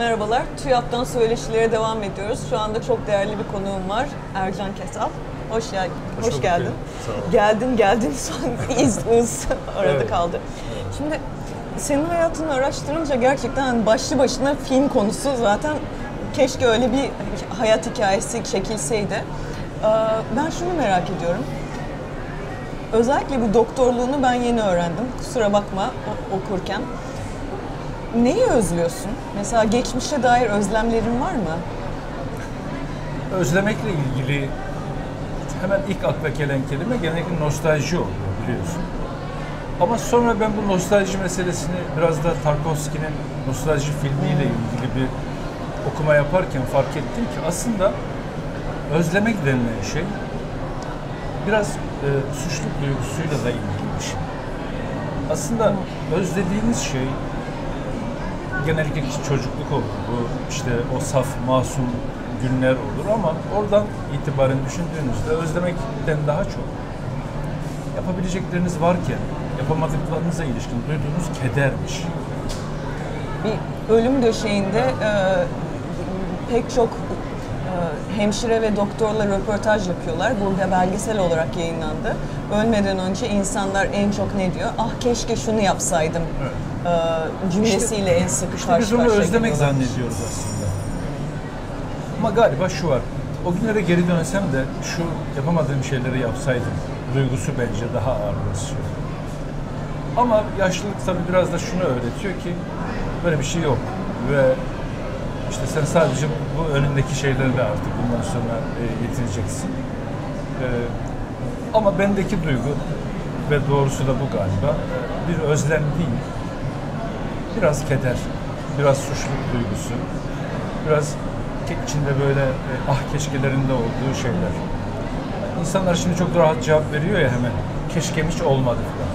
Merhabalar, TÜYAP'tan söyleşilere devam ediyoruz. Şu anda çok değerli bir konuğum var, Ercan Kesal. Hoş, gel Hoş hoş geldin. sağ olun. Geldin, geldin son iz, iz arada Evet. kaldı. Şimdi senin hayatını araştırınca gerçekten hani başlı başına film konusu zaten keşke öyle bir hayat hikayesi çekilseydi. Ee, Ben şunu merak ediyorum. Özellikle bu doktorluğunu ben yeni öğrendim. Kusura bakma okurken. Neyi özlüyorsun? Mesela geçmişe dair özlemlerin var mı? Özlemekle ilgili hemen ilk akla gelen kelime genellikle nostalji oluyor biliyorsun. Ama sonra ben bu nostalji meselesini biraz da Tarkovski'nin nostalji filmiyle ilgili bir okuma yaparken fark ettim ki aslında özlemek denilen şey biraz e, suçluluk duygusuyla da ilgili bir şey. Aslında özlediğiniz şey genellikle çocukluk olur. Bu işte o saf, masum günler olur ama oradan itibaren düşündüğünüzde özlemekten daha çok yapabilecekleriniz varken yapamadıklarınıza ilişkin duyduğunuz kedermiş. Bir ölüm döşeğinde e, pek çok hemşire ve doktorla röportaj yapıyorlar. Burada belgesel olarak yayınlandı. Ölmeden önce insanlar en çok ne diyor? Ah keşke şunu yapsaydım Evet. e, cümlesiyle en sık İşte karşı biz onu karşıya özlemek geliyorlar. zannediyoruz aslında. Ama galiba şu var. O günlere geri dönsem de şu yapamadığım şeyleri yapsaydım duygusu bence daha ağır basıyor. Ama yaşlılık tabii biraz da şunu öğretiyor ki böyle bir şey yok ve işte sen sadece bu önündeki şeylerle artık bundan sonra e, yetineceksin. E, ama bendeki duygu ve doğrusu da bu galiba bir özlem değil, biraz keder, biraz suçluluk duygusu, biraz içinde böyle e, ah keşkelerinde olduğu şeyler. İnsanlar şimdi çok rahat cevap veriyor ya hemen. Keşkem hiç olmadı falan.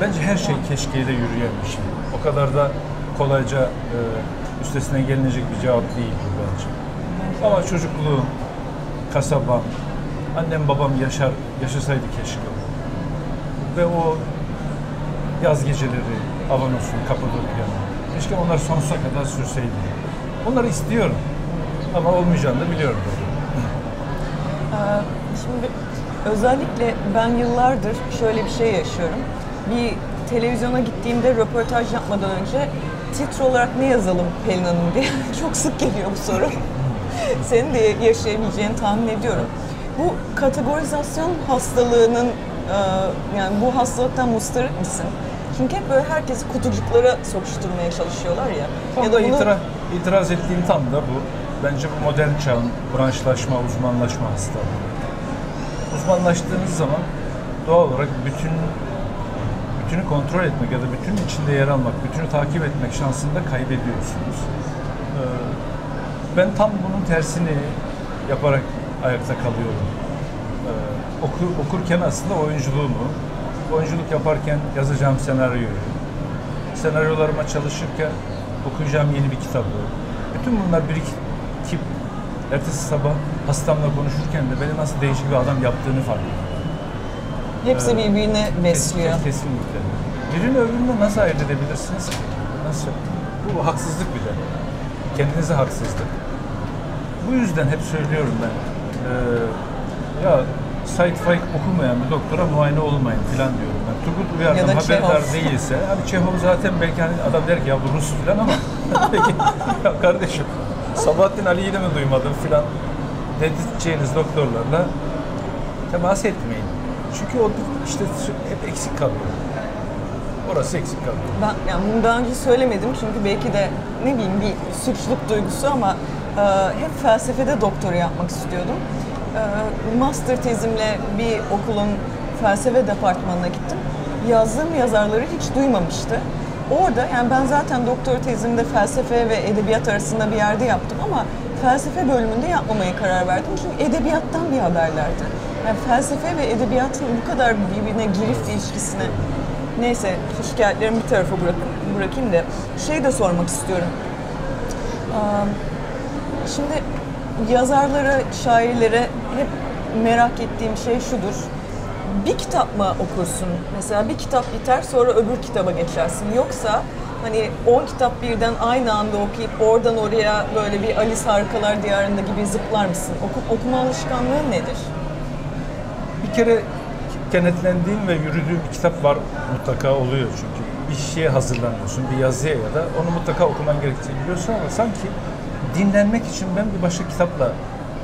Bence her şey keşkeyle yürüyen bir şey. O kadar da kolayca e, üstesinden gelinecek bir cevap değil bu bence. Ama çocukluğum, kasabam, annem babam yaşar yaşasaydı keşke. Ve o yaz geceleri, Avanos'un, Kapadokya'nın. Keşke onlar sonsuza kadar sürseydi. Onları istiyorum. Ama olmayacağını da biliyorum. Ee, Şimdi özellikle ben yıllardır şöyle bir şey yaşıyorum. Bir televizyona gittiğimde röportaj yapmadan önce titre olarak ne yazalım Pelin Hanım diye çok sık geliyor bu soru. Senin de yaşayabileceğini tahmin ediyorum. Bu kategorizasyon hastalığının e, yani bu hastalıktan mustarip misin? Çünkü hep böyle herkesi kutucuklara sokuşturmaya çalışıyorlar ya. Tam ya da da bunu itira- itiraz ettiğim tam da bu. Bence bu modern çağın branşlaşma, uzmanlaşma hastalığı. Uzmanlaştığınız zaman doğal olarak bütün bütünü kontrol etmek ya da bütünün içinde yer almak, bütünü takip etmek şansını da kaybediyorsunuz. Ee, ben tam bunun tersini yaparak ayakta kalıyorum. Ee, oku, okurken aslında oyunculuğumu, oyunculuk yaparken yazacağım senaryoyu, senaryolarıma çalışırken okuyacağım yeni bir kitabı. Bütün bunlar birikip ertesi sabah hastamla konuşurken de beni nasıl değişik bir adam yaptığını fark ediyorum. Hepsi Evet. birbirini besliyor. Kes- Kesinlikle. Birini öbüründen nasıl ayırt edebilirsiniz ki? Nasıl? Bu haksızlık bir de. Kendinize haksızlık. Bu yüzden hep söylüyorum ben. Ee, ya Said Faik okumayan bir doktora muayene olmayın falan diyorum ben. Turgut Ya Uyar'dan da haberdar Çehov. değilse, hani Çehov zaten belki hani adam der ki ya bu Rus falan ama peki ya kardeşim Sabahattin Ali'yi de mi duymadın filan dedirteceğiniz doktorlarla temas etmeyin. Çünkü o işte hep eksik kalıyor. Orası eksik kalıyor. Ben yani bunu daha önce söylemedim çünkü belki de ne bileyim bir suçluluk duygusu ama e, hep felsefede doktora yapmak istiyordum. E, master tezimle bir okulun felsefe departmanına gittim. Yazdığım yazarları hiç duymamıştı. Orada yani ben zaten doktora tezimde felsefe ve edebiyat arasında bir yerde yaptım ama felsefe bölümünde yapmamaya karar verdim. Çünkü edebiyattan bir haberlerdi. Yani felsefe ve edebiyatın bu kadar birbirine girift ilişkisine Neyse şikayetlerimi bir tarafa bırak, bırakayım da şey de sormak istiyorum. Şimdi yazarlara, şairlere hep merak ettiğim şey şudur. Bir kitap mı okursun? Mesela bir kitap biter sonra öbür kitaba geçersin. Yoksa hani 10 kitap birden aynı anda okuyup oradan oraya böyle bir Alice Harikalar Diyarında gibi zıplar mısın? Oku, okuma alışkanlığı nedir? Kere kenetlendiğim ve yürüdüğüm bir kitap var mutlaka oluyor çünkü bir şeye hazırlanıyorsun, bir yazıya ya da onu mutlaka okuman gerektiğini biliyorsun ama sanki dinlenmek için ben bir başka kitapla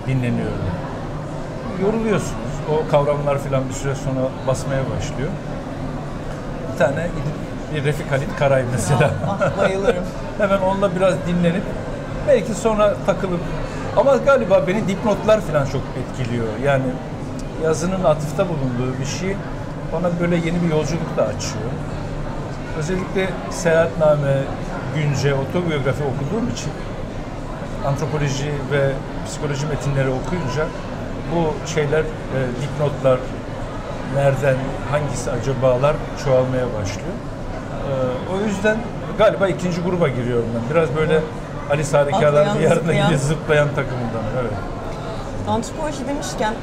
dinleniyorum. Yoruluyorsunuz, o kavramlar falan bir süre sonra basmaya başlıyor. Bir tane gidip bir Refik Halit Karay mesela. Ah, bayılırım. Hemen onunla biraz dinlenip belki sonra takılıp ama galiba beni dipnotlar falan çok etkiliyor. Yani yazının atıfta bulunduğu bir şey bana böyle yeni bir yolculuk da açıyor. Özellikle seyahatname, günce, otobiyografi okuduğum için antropoloji ve psikoloji metinleri okuyunca bu şeyler, e, dipnotlar, nereden, hangisi acabalar çoğalmaya başlıyor. E, o yüzden galiba ikinci gruba giriyorum ben. Biraz böyle Alice Harikalar Atlayan, Diyarı'na zıplayan. takımından. Evet. Antropoloji demişken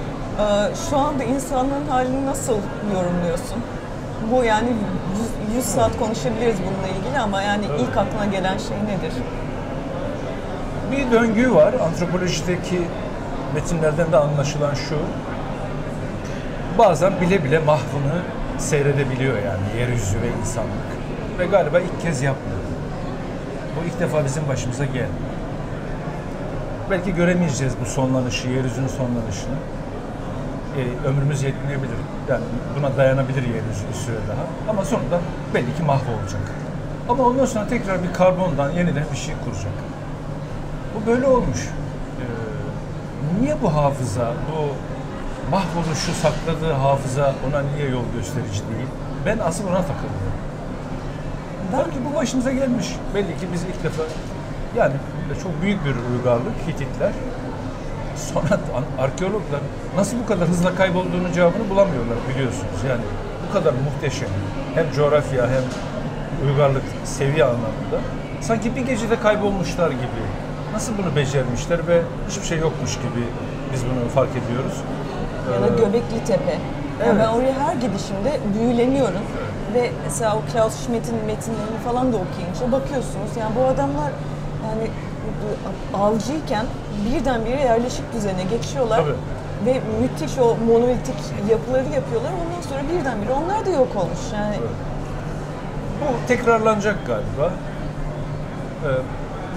şu anda insanların halini nasıl yorumluyorsun? Bu yani 100, 100 saat konuşabiliriz bununla ilgili ama yani ilk aklına gelen şey nedir? Bir döngü var. Antropolojideki metinlerden de anlaşılan şu. Bazen bile bile mahvını seyredebiliyor yani yeryüzü ve insanlık. Ve galiba ilk kez yapmıyor. Bu ilk defa bizim başımıza geldi. Belki göremeyeceğiz bu sonlanışı, yeryüzünün sonlanışını. Ee, ömrümüz yetmeyebilir. Yani buna dayanabilir yeryüzü bir süre daha. Ama sonunda belli ki mahvolacak. Ama ondan sonra tekrar bir karbondan yeniden bir şey kuracak. Bu böyle olmuş. Ee, niye bu hafıza, bu mahvoluşu sakladığı hafıza ona niye yol gösterici değil? Ben asıl ona takılıyorum. Belki bu başımıza gelmiş. Belli ki biz ilk defa yani çok büyük bir uygarlık Hititler. Sonra arkeologlar nasıl bu kadar hızla kaybolduğunun cevabını bulamıyorlar biliyorsunuz. Yani bu kadar muhteşem hem coğrafya hem uygarlık seviye anlamında sanki bir gecede kaybolmuşlar gibi. Nasıl bunu becermişler ve hiçbir şey yokmuş gibi biz bunu fark ediyoruz. Ya da Ee, Göbekli Tepe. Yani Evet. ben oraya her gidişimde büyüleniyorum. Ve mesela o Klaus Schmidt'in metinlerini falan da okuyunca bakıyorsunuz. Yani bu adamlar yani avcıyken birdenbire yerleşik düzene geçiyorlar. Tabii. Ve müthiş o monolitik yapıları yapıyorlar. Ondan sonra birdenbire onlar da yok olmuş. Yani Evet. Bu tekrarlanacak galiba. Ee,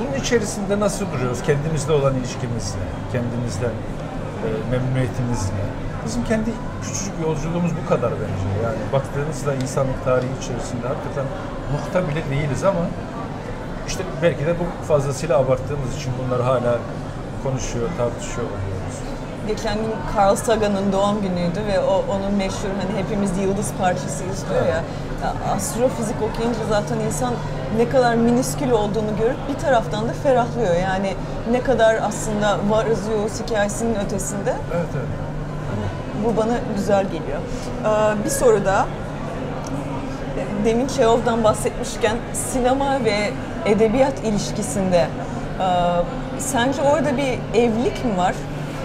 bunun içerisinde nasıl duruyoruz? Kendimizle olan ilişkimizle, kendimizden e, memnuniyetimizle. Bizim kendi küçücük yolculuğumuz bu kadar bence. Yani baktığınızda insanlık tarihi içerisinde hakikaten muhta bile değiliz ama işte belki de bu fazlasıyla abarttığımız için bunları hala konuşuyor, tartışıyor oluyoruz. geçen gün Carl Sagan'ın doğum günüydü ve o onun meşhur hani hepimiz yıldız parçasıyız diyor ya. ya. Astrofizik okuyunca zaten insan ne kadar miniskül olduğunu görüp bir taraftan da ferahlıyor. Yani ne kadar aslında varız yoğuz hikayesinin ötesinde Evet, evet. bu bana güzel geliyor. Ee, bir soru daha. Demin Çehov'dan bahsetmişken sinema ve edebiyat ilişkisinde e, sence orada bir evlilik mi var?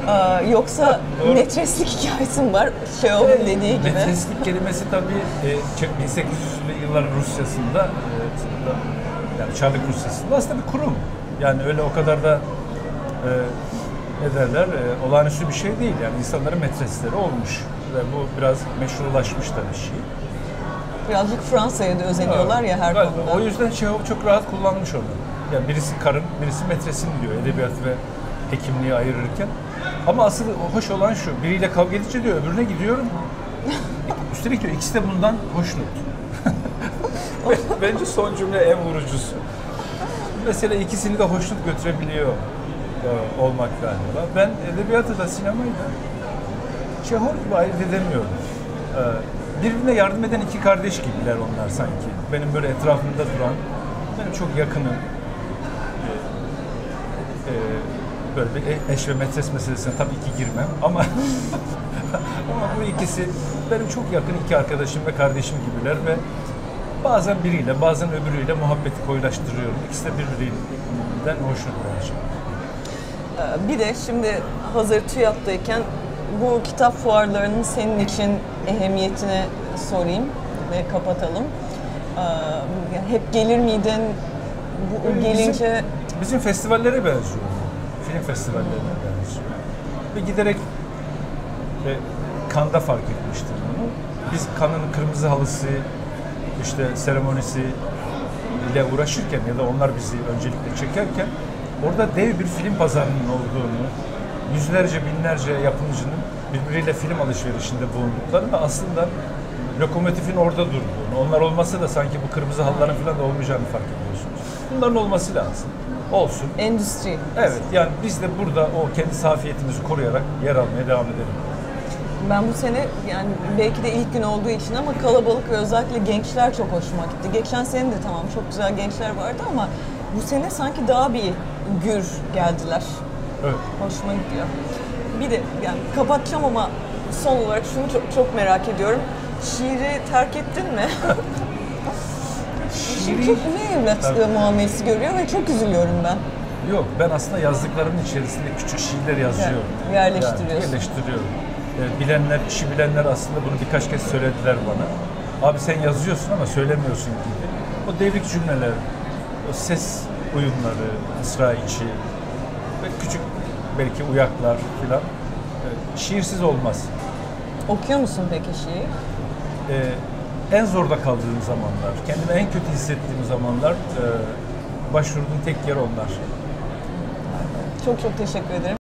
Ee, yoksa Doğru. metreslik hikayesi mi var? Çehov'un dediği gibi. Metreslik kelimesi tabii e, çok 1800'lü yılların Rusyasında, e, yani Çarlık Rusyasında aslında bir kurum. Yani öyle o kadar da e, ne derler, e, olağanüstü bir şey değil. Yani insanların metresleri olmuş ve bu biraz meşrulaşmış da bir şey. Birazcık Fransa'ya da özeniyorlar ya her Galiba. konuda. O yüzden Çehov çok rahat kullanmış onu. Yani birisi karın, birisi metresin diyor edebiyat ve hekimliği ayırırken. Ama asıl hoş olan şu, biriyle kavga edince diyor öbürüne gidiyorum. Üstelik diyor ikisi de bundan hoşnut. Bence son cümle en vurucusu. Mesela ikisini de hoşnut götürebiliyor e, olmak galiba. Ben edebiyatı da sinemayı da Çehov gibi ayırt edemiyorum. Birbirine yardım eden iki kardeş gibiler onlar sanki. Benim böyle etrafımda duran, benim çok yakınım. E, e, böyle bir e- eş ve metres meselesine tabii ki girmem ama ama bu ikisi benim çok yakın iki arkadaşım ve kardeşim gibiler ve bazen biriyle bazen öbürüyle muhabbeti koyulaştırıyorum. İkisi de birbirinden hoşnut bence. Ee, Bir de şimdi hazır TÜYAP'tayken bu kitap fuarlarının senin için ehemmiyetini sorayım ve kapatalım. yani hep gelir miydin? Bu Bizim- gelince Bizim festivallere benziyor. Film festivallerine benziyor. Ve giderek ve Kanda fark etmiştim bunu. Biz Kan'ın kırmızı halısı, işte seremonisi ile uğraşırken ya da onlar bizi öncelikle çekerken orada dev bir film pazarının olduğunu, yüzlerce binlerce yapımcının birbiriyle film alışverişinde bulunduklarını ve aslında lokomotifin orada durduğunu, onlar olmasa da sanki bu kırmızı halıların falan da olmayacağını fark ediyorsunuz. Bunların olması lazım. Olsun. endüstri. Evet yani biz de burada o kendi safiyetimizi koruyarak yer almaya devam edelim. Ben bu sene yani belki de ilk gün olduğu için ama kalabalık ve özellikle gençler çok hoşuma gitti. Geçen sene de tamam çok güzel gençler vardı ama bu sene sanki daha bir gür geldiler. Evet. Hoşuma gidiyor. Bir de yani kapatacağım ama son olarak şunu çok, çok merak ediyorum. Şiiri terk ettin mi? Şimdi çok ne evlat e, muamelesi görüyor ve çok üzülüyorum ben. Yok ben aslında yazdıklarımın içerisinde küçük şiirler yazıyorum. Yani yerleştiriyorsun. Yani yerleştiriyorum. Evet, bilenler, işi bilenler aslında bunu birkaç kez söylediler bana. Abi sen yazıyorsun ama söylemiyorsun gibi. O devrik cümleler, o ses uyumları, mısra içi küçük belki uyaklar filan e, şiirsiz olmaz. Okuyor musun peki şiir? Ee, en zorda kaldığım zamanlar, kendimi en kötü hissettiğim zamanlar e, başvurduğum tek yer onlar. Çok çok teşekkür ederim.